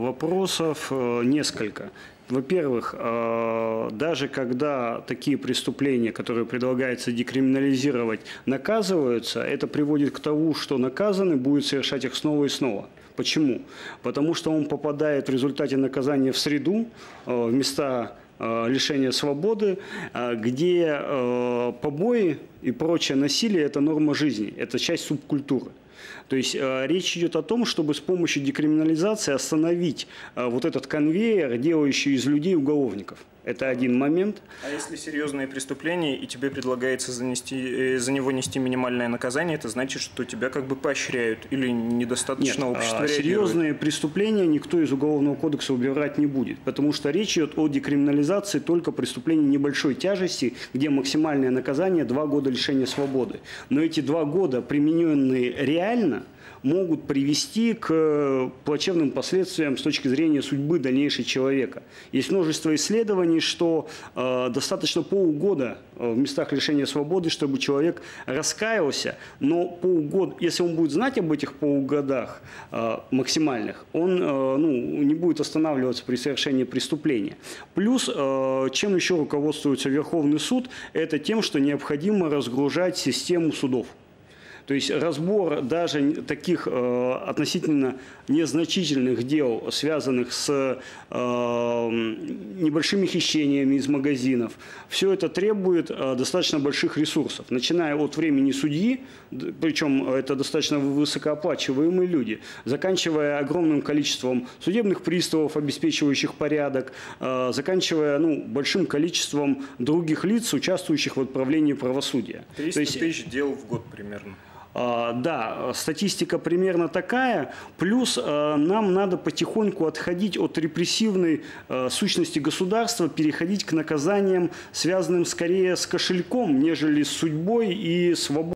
вопросов э, несколько. Во-первых, э, даже когда такие преступления, которые предлагается декриминализировать, наказываются, это приводит к тому, что наказанный будет совершать их снова и снова. Почему? Потому что он попадает в результате наказания в среду, э, в места лишения свободы, э, где э, побои и прочее насилие – это норма жизни, это часть субкультуры. То есть э, речь идет о том, чтобы с помощью декриминализации остановить э, вот этот конвейер, делающий из людей уголовников. Это один момент. А если серьезные преступления, и тебе предлагается занести, э, за него нести минимальное наказание, это значит, что тебя как бы поощряют или недостаточно Нет, общество а, серьезные преступления никто из Уголовного кодекса убирать не будет, потому что речь идет о декриминализации только преступлений небольшой тяжести, где максимальное наказание – два года лишения свободы. Но эти два года, примененные реально, могут привести к плачевным последствиям с точки зрения судьбы дальнейшей человека. Есть множество исследований, что э, достаточно полугода э, в местах лишения свободы, чтобы человек раскаялся, но полгода, если он будет знать об этих полугодах э, максимальных, он э, ну, не будет останавливаться при совершении преступления. Плюс, э, чем еще руководствуется Верховный суд, это тем, что необходимо разгружать систему судов. То есть разбор даже таких э, относительно незначительных дел, связанных с э, небольшими хищениями из магазинов, все это требует э, достаточно больших ресурсов, начиная от времени судьи, причем это достаточно высокооплачиваемые люди, заканчивая огромным количеством судебных приставов, обеспечивающих порядок, э, заканчивая ну, большим количеством других лиц, участвующих в отправлении правосудия. 300 То есть- тысяч дел в год примерно. А, Да, статистика примерно такая. Плюс э, нам надо потихоньку отходить от репрессивной э, сущности государства, переходить к наказаниям, связанным скорее с кошельком, нежели с судьбой и свободой.